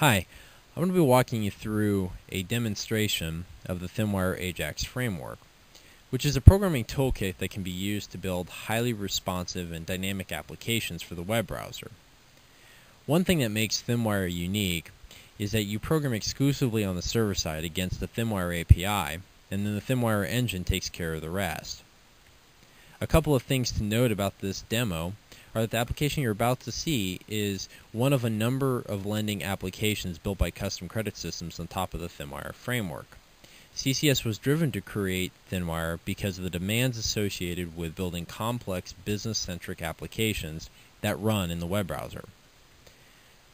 Hi, I'm going to be walking you through a demonstration of the ThinWire Ajax framework, which is a programming toolkit that can be used to build highly responsive and dynamic applications for the web browser. One thing that makes ThinWire unique is that you program exclusively on the server side against the ThinWire API, and then the ThinWire engine takes care of the rest. A couple of things to note about this demo are that the application you're about to see is one of a number of lending applications built by custom credit systems on top of the ThinWire framework. CCS was driven to create ThinWire because of the demands associated with building complex business centric applications that run in the web browser.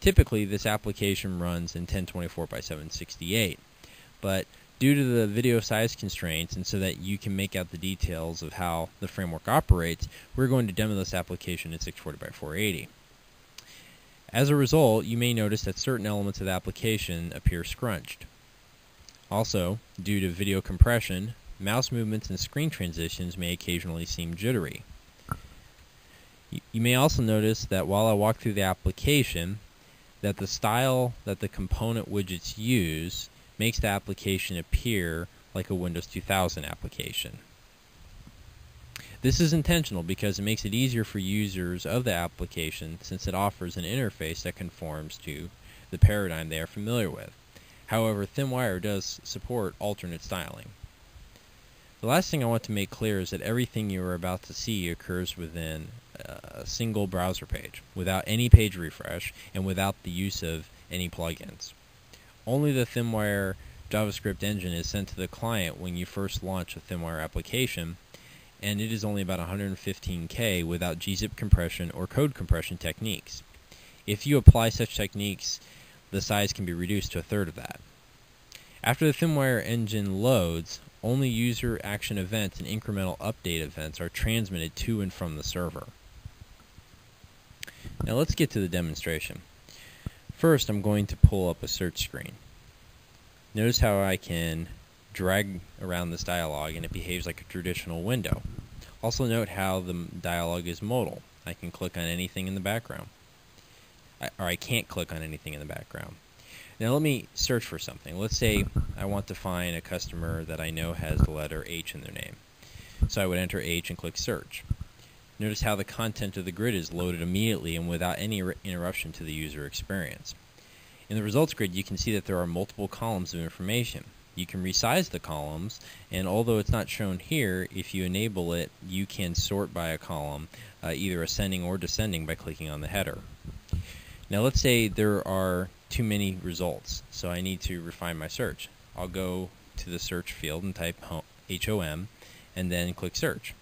Typically, this application runs in 1024 by 768, but due to the video size constraints and so that you can make out the details of how the framework operates, we're going to demo this application in 640 by 480. As a result, you may notice that certain elements of the application appear scrunched. Also, due to video compression, mouse movements and screen transitions may occasionally seem jittery. You may also notice that while I walk through the application, that the style that the component widgets use makes the application appear like a Windows 2000 application. This is intentional because it makes it easier for users of the application since it offers an interface that conforms to the paradigm they are familiar with. However, ThinWire does support alternate styling. The last thing I want to make clear is that everything you are about to see occurs within a single browser page, without any page refresh, and without the use of any plugins. Only the ThinWire JavaScript engine is sent to the client when you first launch a ThinWire application, and it is only about 115K without gzip compression or code compression techniques. If you apply such techniques, the size can be reduced to a third of that. After the ThinWire engine loads, only user action events and incremental update events are transmitted to and from the server. Now let's get to the demonstration. First, I'm going to pull up a search screen. Notice how I can drag around this dialog and it behaves like a traditional window. Also note how the dialog is modal. I can click on anything in the background. I, or I can't click on anything in the background. Now let me search for something. Let's say I want to find a customer that I know has the letter H in their name. So I would enter H and click search. Notice how the content of the grid is loaded immediately and without any interruption to the user experience. In the results grid, you can see that there are multiple columns of information. You can resize the columns, and although it's not shown here, if you enable it, you can sort by a column, uh, either ascending or descending by clicking on the header. Now let's say there are too many results, so I need to refine my search. I'll go to the search field and type HOM, and then click search.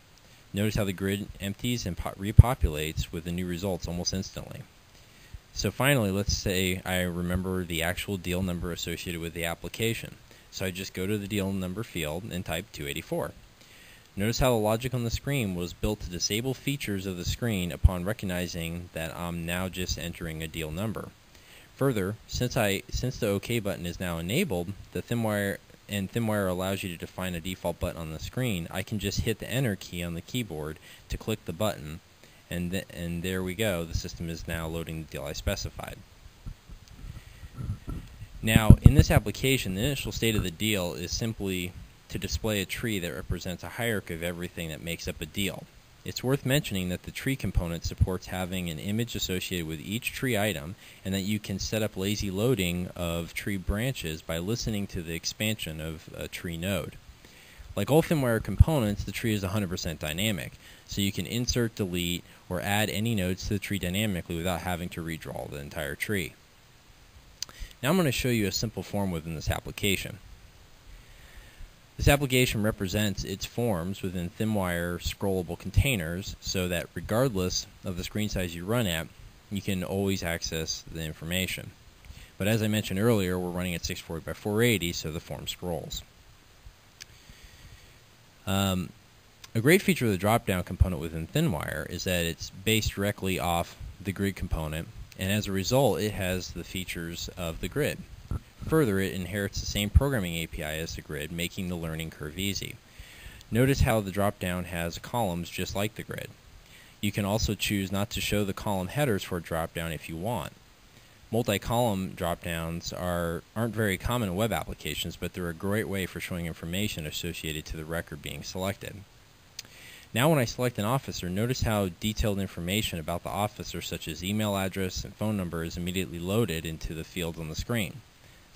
Notice how the grid empties and repopulates with the new results almost instantly. So finally, let's say I remember the actual deal number associated with the application. So I just go to the deal number field and type 284. Notice how the logic on the screen was built to disable features of the screen upon recognizing that I'm now just entering a deal number. Further, since I since the OK button is now enabled, the ThinWire and ThinWire allows you to define a default button on the screen, I can just hit the Enter key on the keyboard to click the button, and, th and there we go. The system is now loading the deal I specified. Now, in this application, the initial state of the deal is simply to display a tree that represents a hierarchy of everything that makes up a deal. It's worth mentioning that the tree component supports having an image associated with each tree item and that you can set up lazy loading of tree branches by listening to the expansion of a tree node. Like all ThinWire components, the tree is 100% dynamic, so you can insert, delete, or add any nodes to the tree dynamically without having to redraw the entire tree. Now I'm going to show you a simple form within this application. This application represents its forms within ThinWire scrollable containers so that regardless of the screen size you run at, you can always access the information. But as I mentioned earlier, we're running at 640 by 480, so the form scrolls. Um, a great feature of the drop-down component within ThinWire is that it's based directly off the grid component, and as a result, it has the features of the grid. Further, it inherits the same programming API as the grid, making the learning curve easy. Notice how the dropdown has columns just like the grid. You can also choose not to show the column headers for a dropdown if you want. multi-column drop-downs are aren't very common in web applications, but they're a great way for showing information associated to the record being selected. Now when I select an officer, notice how detailed information about the officer such as email address and phone number is immediately loaded into the fields on the screen.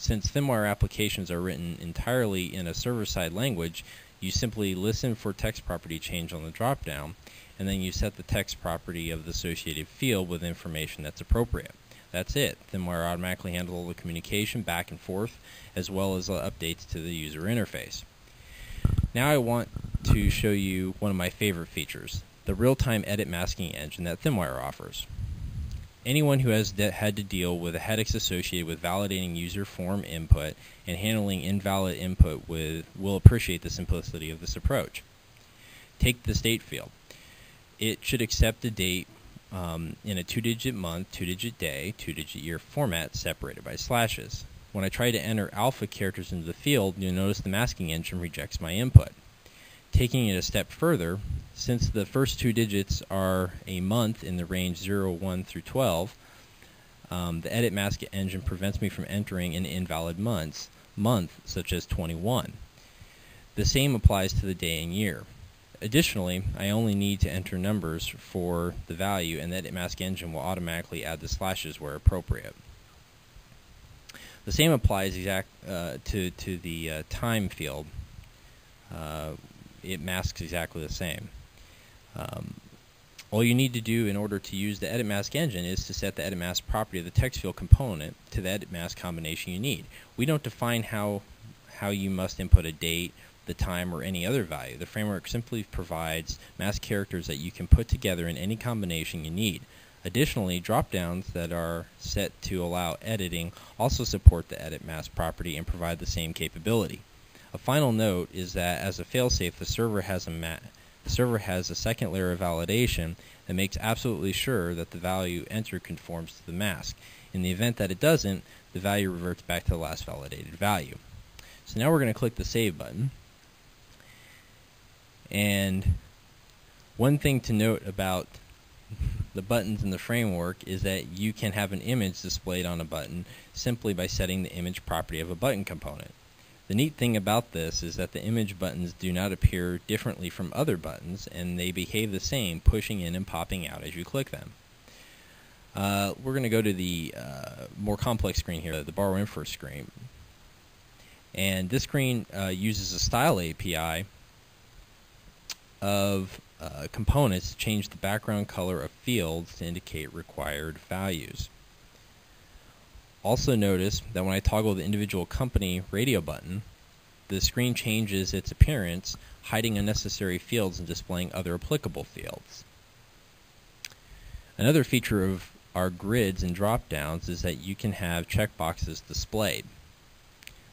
Since ThinWire applications are written entirely in a server-side language, you simply listen for text property change on the dropdown, and then you set the text property of the associated field with information that's appropriate. That's it. ThinWire automatically handles all the communication back and forth, as well as uh, updates to the user interface. Now I want to show you one of my favorite features, the real-time edit masking engine that ThinWire offers. Anyone who has de- had to deal with the headaches associated with validating user form input and handling invalid input with, will appreciate the simplicity of this approach. Take the state field. It should accept a date um, in a two-digit month, two-digit day, two-digit year format separated by slashes. When I try to enter alpha characters into the field, you'll notice the masking engine rejects my input. Taking it a step further, since the first two digits are a month in the range 0, 1 through 12, um, the edit mask engine prevents me from entering an invalid months, month such as 21. The same applies to the day and year. Additionally, I only need to enter numbers for the value and the edit mask engine will automatically add the slashes where appropriate. The same applies exact uh, to, to the uh, time field. Uh, it masks exactly the same. Um, all you need to do in order to use the edit mask engine is to set the edit mask property of the text field component to the edit mask combination you need. We don't define how how you must input a date, the time, or any other value. The framework simply provides mask characters that you can put together in any combination you need. Additionally, dropdowns that are set to allow editing also support the edit mask property and provide the same capability. A final note is that as a failsafe, the server has a ma- the server has a second layer of validation that makes absolutely sure that the value entered conforms to the mask. In the event that it doesn't, the value reverts back to the last validated value. So now we're going to click the save button. And one thing to note about the buttons in the framework is that you can have an image displayed on a button simply by setting the image property of a button component. The neat thing about this is that the image buttons do not appear differently from other buttons, and they behave the same, pushing in and popping out as you click them. Uh, we're going to go to the uh, more complex screen here, the borrow info screen. And this screen uh, uses a style API of uh, components to change the background color of fields to indicate required values. Also notice that when I toggle the individual company radio button, the screen changes its appearance, hiding unnecessary fields and displaying other applicable fields. Another feature of our grids and drop-downs is that you can have checkboxes displayed,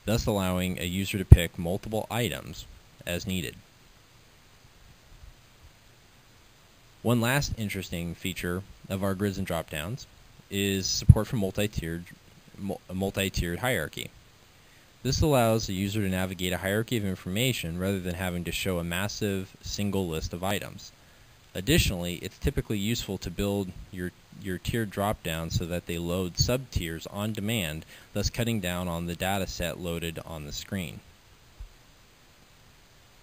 thus allowing a user to pick multiple items as needed. One last interesting feature of our grids and drop-downs is support for multi-tiered multi-tiered hierarchy. This allows the user to navigate a hierarchy of information rather than having to show a massive single list of items. Additionally, it's typically useful to build your, your tiered dropdown so that they load sub-tiers on demand, thus cutting down on the data set loaded on the screen.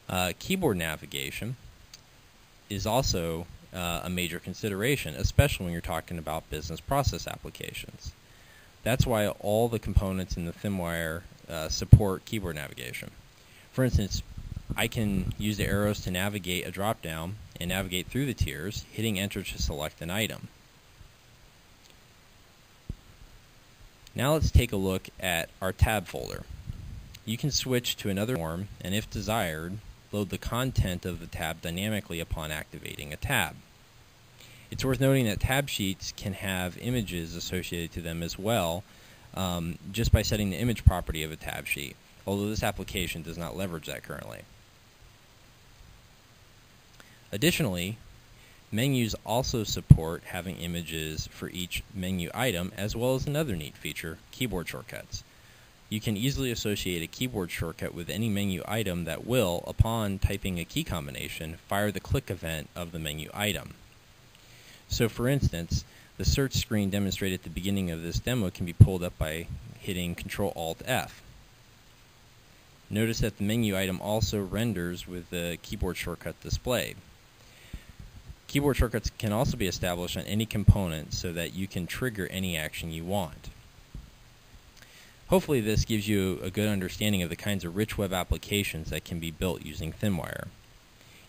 Uh, keyboard navigation is also uh, a major consideration, especially when you're talking about business process applications. That's why all the components in the ThinWire uh, support keyboard navigation. For instance, I can use the arrows to navigate a dropdown and navigate through the tiers, hitting enter to select an item. Now let's take a look at our tab folder. You can switch to another form and if desired, load the content of the tab dynamically upon activating a tab. It's worth noting that tab sheets can have images associated to them as well, um, just by setting the image property of a tab sheet, although this application does not leverage that currently. Additionally, menus also support having images for each menu item, as well as another neat feature, keyboard shortcuts. You can easily associate a keyboard shortcut with any menu item that will, upon typing a key combination, fire the click event of the menu item. So for instance, the search screen demonstrated at the beginning of this demo can be pulled up by hitting Control Alt F. Notice that the menu item also renders with the keyboard shortcut displayed. Keyboard shortcuts can also be established on any component so that you can trigger any action you want. Hopefully this gives you a good understanding of the kinds of rich web applications that can be built using ThinWire.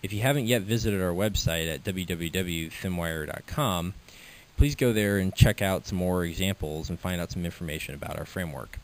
If you haven't yet visited our website at www.thinwire.com, please go there and check out some more examples and find out some information about our framework.